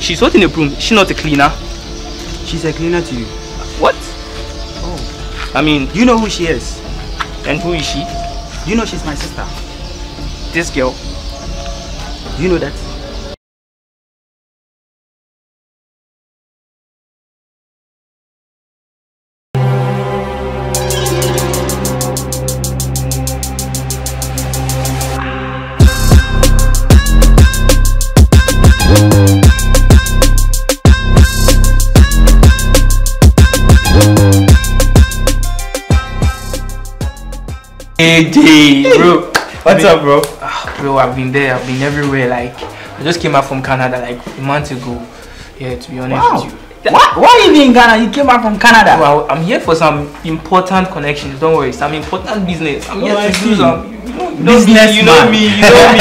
She's not in a broom. She's not a cleaner. She's a cleaner to you. What? Oh. I mean, You know who she is? and who is she? You know she's my sister. This girl. You know that? Hey, bro. What's up, bro? Ah, bro, I've been there. I've been everywhere. Like, I just came back from Canada like a month ago. Yeah, to be honest Wow. with you. Why, why you in Ghana? You came back from Canada. Well, I'm here for some important connections. Don't worry, some important business. I'm here Oh, I to see. do some. You know, you know Business me. You know me. You know me.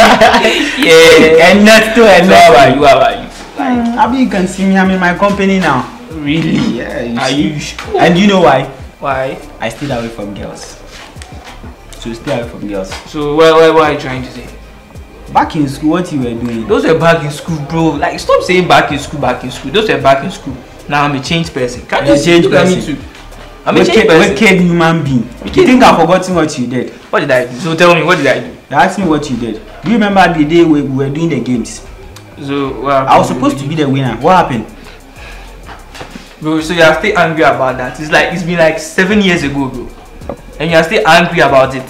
yeah. And next to and how about you? How about you? Mm, Abi, you can see me. I'm in my company now. Really? Yeah, you Are see. you sure? And you know why? Why? I stayed away from girls. So stay away from girls. So what, what, what are you trying to say? Back in school, what you were doing? Those were back in school, bro. Like, stop saying back in school, back in school. Those were back in school. Now I'm a changed person. Can't you Look at me person. too. I'm a changed person. wicked human being. You think I've forgotten what you did? What did I do? So tell me, what did I do? They asked me what you did. Do you remember the day we, we were doing the games? So what I was supposed to be the winner. What happened? Bro, so you are still angry about that. It's like it's been like seven years ago, bro. And you are still angry about it.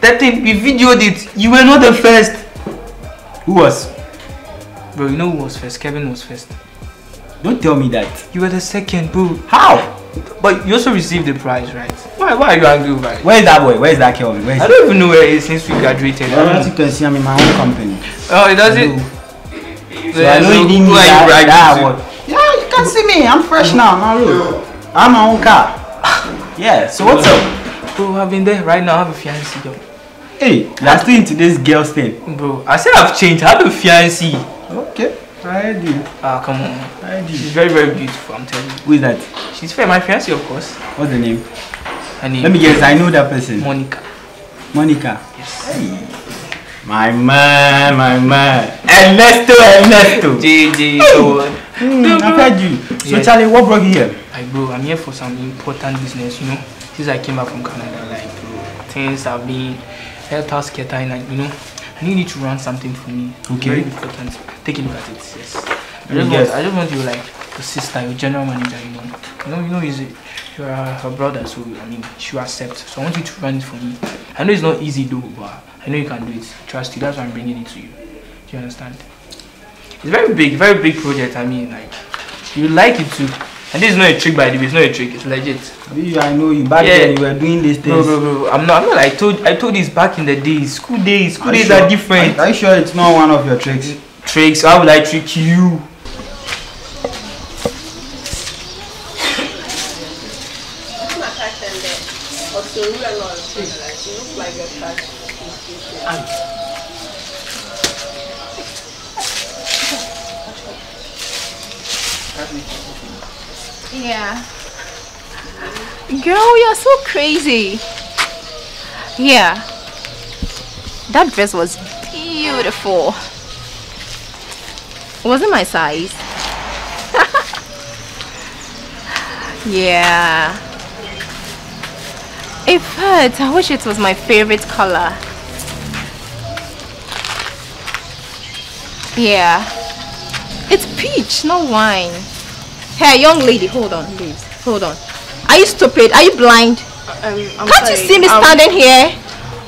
That thing, we videoed it. You were not the first. Who was? Bro, you know who was first? Kevin was first. Don't tell me that. You were the second, bro. How? But you also received the prize, right? Why why are you angry over it? Where is that boy? Where is that Kevin? Where is I don't even know where he is since we graduated. I don't as you can see, I'm in my own company. Oh, it doesn't. So I know you didn't who need you that, that one. Yeah, you can see me. I'm fresh now. I'm. I'm my own car. Yeah. So what's up? Bro, I've been there right now. I have a fiancé, yo. Hey, you're still into this girl's thing. Bro, I said I've changed. I have a fiancé. Okay. I you. Ah, come on. I heard She's very, very beautiful, I'm telling you. Who is that? She's fair, my fiancé, of course. What's the name? Her name Let me guess. I know that person. Monica. Monica. Yes. Hey. My man, my man. Ernesto, Ernesto. JJ, so on. Hmm, I've heard you. So Yeah. Charlie, what brought you here? Like, bro, I'm here for some important business, you know. Since I came back from Canada, like, things have been held task scattering, and you know, and you need to run something for me. Okay. Very important. Take a look at it, yes. I just, want. I just want you, like, your sister, your general manager, you know. You know, you know, he's a, you're her brother, so, I mean, she will accept. So I want you to run it for me. I know it's not easy, though, but I know you can do it. Trust you, that's why I'm bringing it to you. Do you understand? It's very big, very big project. I mean, like you like it too. And this is not a trick, by the way. It's not a trick. It's legit. You, I know you. Back Yeah. then, you were doing these Bro, things. bro, bro. I'm not. I'm not. I told. I told this back in the days. School days. School Are days sure? are different. Are, are you sure it's not one of your tricks? Tricks. How would I trick you? Yeah. Girl, you're so crazy. Yeah. That dress was beautiful. It Wasn't my size. yeah. In fact, I wish it was my favorite color. Yeah. It's peach, not wine. Hey, young lady, hold on, please. Hold on. Are you stupid? Are you blind? Um, I'm Can't you see me Um, standing here?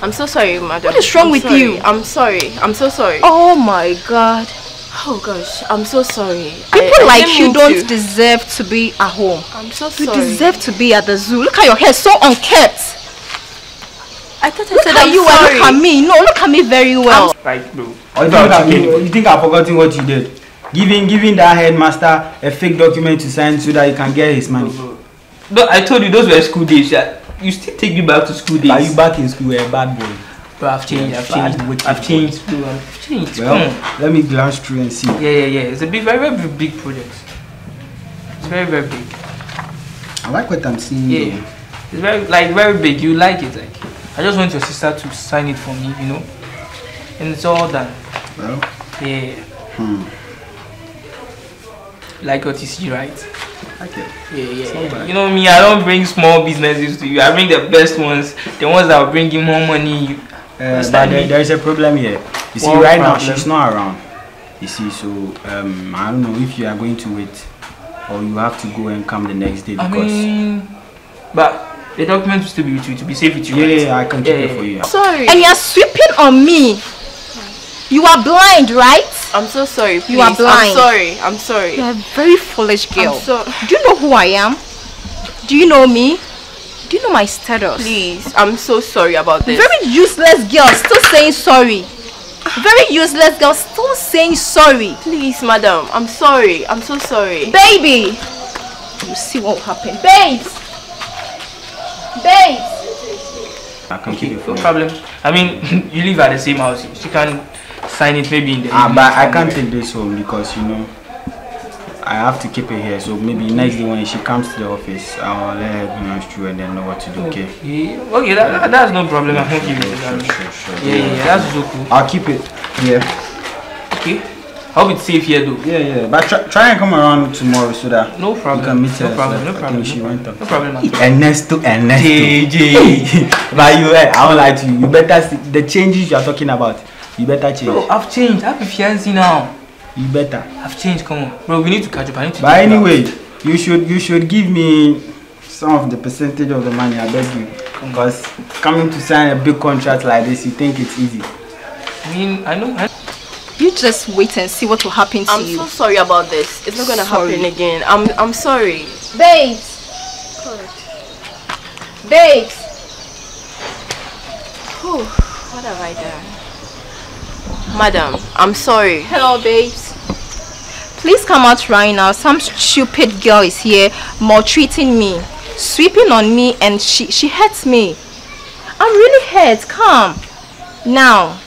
I'm so sorry, madam. What is wrong I'm with sorry. you? I'm sorry. I'm so sorry. Oh my god. Oh gosh, I'm so sorry. People I, I like you don't to. deserve to be at home. I'm so You sorry. You deserve to be at the zoo. Look at your hair, so unkept. I thought I Look said at I'm you sorry. and look at me. No, look at me very well. Right, bro. You think, I was I've, tricking you, you think I've forgotten what you did? Giving giving that headmaster a fake document to sign so that he can get his money. No, I told you those were school days. Yeah. You still take me back to school days. Are you back in school? You're a bad boy. Bro, I've changed. I've changed. I've changed. Bro, I've changed. Well, let me glance through and see. Yeah, yeah, yeah. It's a big, very, very big project. It's very, very big. I like what I'm seeing. Yeah, though. it's very like very big. You like it, like. I just want your sister to sign it for me, you know, and it's all done. Well, Yeah. hmm. Like what you see, right? Okay. Yeah, yeah, yeah. You know me, I don't bring small businesses to you. I bring the best ones, the ones that will bring you more money. You- Uh, but there, there is a problem here. You see, What right now she's not around. You see, so um, I don't know if you are going to wait or you have to go and come the next day I because. mean, but the document will still be with you to be safe with you. yeah, right? yeah, I can keep Yeah, it for you. Sorry. And you're sweeping on me. You are blind, right? I'm so sorry. Please. You are blind. I'm sorry. I'm sorry. You're a very foolish girl. I'm so Do you know who I am? Do you know me? Do you know my status? please. I'm so sorry about this. Very useless girl, still saying sorry. Very useless girl, still saying sorry. Please, madam. I'm sorry. I'm so sorry. Baby! You see what will happen. Babes! Babes! I can keep it for No problem. I mean, you live at the same house. She can sign it maybe in the. Ah, but I can't take this home because you know I have to keep it here. So maybe next day when she comes to the office, I'll let her go on through and then know what to do. Okay. Okay, okay that, that- that's no problem. I won't give it Sure, sure, sure. Yeah, yeah, yeah, that's so cool. I'll keep it here. Okay, hope it's safe here though. Yeah, yeah. But try, try and come around tomorrow so that No you can meet her. no problem. No problem. she no went problem. up. No problem. at all. Ernesto, Ernesto. JJ. but you, eh, I won't lie to you. You better see the changes you are talking about. You better change. Bro, I've changed. I have a fiancé now. You better. I've changed. Come on, bro. We need to catch up. I need to. But take you anyway, you should you should give me some of the percentage of the money. I beg you, because coming to sign a big contract like this, you think it's easy. I mean, I know. I, You just wait and see what will happen to you. I'm so sorry about this. It's not gonna Sorry. happen again. I'm I'm sorry. Babes! Babes! Whew, what have I done? Madam, I'm sorry. Hello, babes. Please come out right now. Some stupid girl is here maltreating me, sweeping on me, and she she hurts me. I'm really hurt. Come now.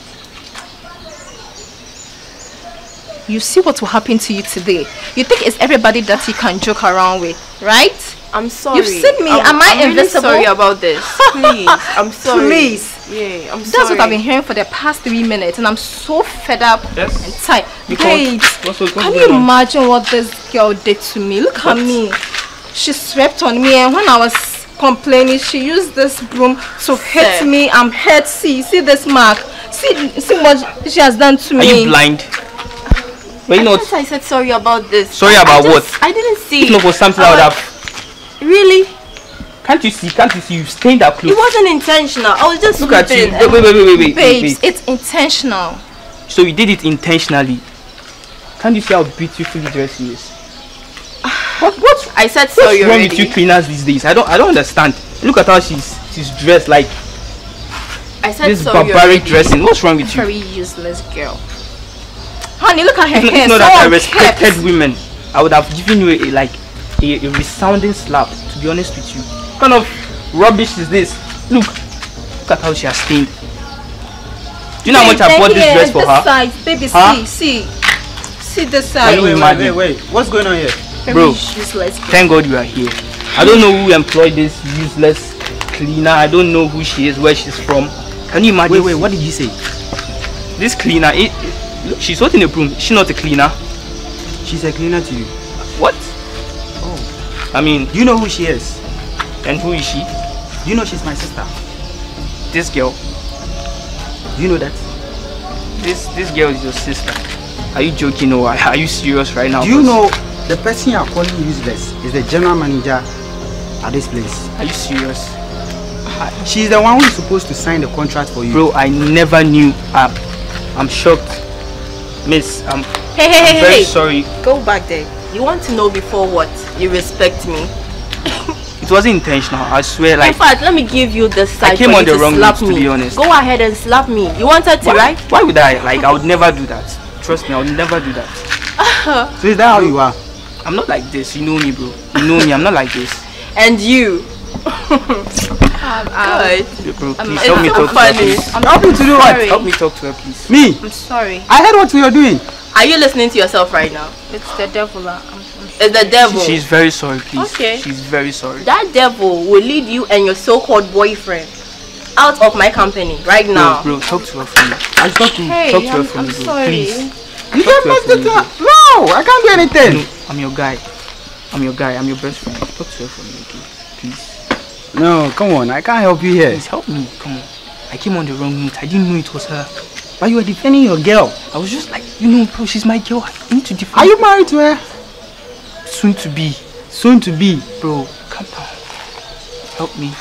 You see what will happen to you today. You think it's everybody that you can joke around with, right? I'm sorry. You've seen me. I'm, Am I I'm really sorry about this. Please, I'm sorry. Please. Yeah, I'm That's sorry. what I've been hearing for the past three minutes, and I'm so fed up Yes. and tired. Because- Babes, what's- what's can you on? imagine what this girl did to me? Look at me. She swept on me, and when I was complaining, she used this broom to hit Sir. me. I'm hurt. See, see this mark. See, see what she has done to are me. you blind? Were you not? Yes, I said sorry about this. Sorry I about just- what? I didn't see. If not for something, I would have. Really? Can't you see? Can't you see? You stained that It wasn't intentional. I was just Look at you. sweeping Wait, wait, wait, wait, wait, wait, Babes, wait. it's intentional. So you did it intentionally. Can't you see how beautifully dressed he is? What? What? I said What's wrong already. with you cleaners these days? I don't. I don't understand. Look at how she's she's dressed like I said this sorry barbaric already. dressing. What's wrong with you? Very useless girl. Honey, look at her If, hair. if not that I respected kept. women, I would have given you a, a, like a, a resounding slap. To be honest with you, what kind of rubbish is this? Look, look at how she has stained. Do you know how much I Babe, bought this here, dress for this her? Side, baby, Huh? see, see, see this Can side. you Wait, wait, imagine? wait, wait. What's going on here? Bro. useless. Thank God you are here. I don't know who employed this useless cleaner. I don't know who she is, where she's from. Can you imagine? Wait, wait. What did you say? This cleaner, it, it- look, she's holding a broom. Is she not a cleaner? She's a cleaner to you. What? Oh. I mean, Do you know who she is? And who is she? You know she's my sister? This girl. Do you know that? This this girl is your sister. Are you joking or are you serious right now? Do you know the person you are calling useless is the general manager at this place? Are you serious? She's the one who is supposed to sign the contract for you. Bro, I never knew. I'm, I'm shocked. Miss, I'm, Hey, hey, I'm hey, very hey. sorry. Go back there. You want to know before what? You respect me. It wasn't intentional. I swear, Like In fact, let me give you the side I came on you the to wrong slap to me. be honest. Go ahead and slap me. You wanted to, why, right? why would I? Like, I would never do that. Trust me, I would never do that. So is that how you are? I'm not like this. You know me, bro. You know me. I'm not like this. And you. Um, Good. Bro, please help me so talk to her, funny. please. I'm Help me to do what? Help me talk to her, please. Me? I'm sorry. I heard what you were doing. Are you listening to yourself right now? It's the devil. uh, I'm, I'm It's the devil. She's very sorry, please. Okay. She's very sorry. that devil will lead you and your so-called boyfriend out of my company right Bro, now. bro, talk to her for me. I talk to Hey, Talk to her I'm, for I'm me, bro. sorry. Please. You Talk just to her must for me, her. No! I can't do anything. No, I'm your guy. I'm your guy. I'm your best friend. Talk to her for me, okay? Please. No, come on. I can't help you here. Please help me. Come on. I came on the wrong note. I didn't know it was her. But you were defending your girl. I was just like, you know, bro, she's my girl. I need to defend. Are you married to her? soon to be? Soon to be. Bro, calm down. Help me.